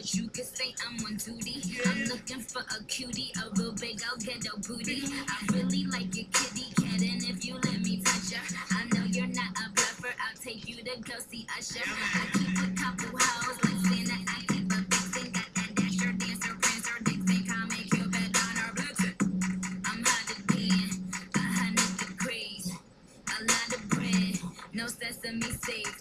but you can say I'm on duty. I'm looking for a cutie, a real big old ghetto booty. I really like your kitty cat, and if you let me touch her, I know you're not a bluffer. I'll take you to go see Usher. I keep a couple hoes like Santa. I keep a vixen, got that dasher, dancer, prancer, Vixen, Comet, Cupid, her Blitzen. I'm hot again, a hundred degrees, a lot of bread, no sesame seeds.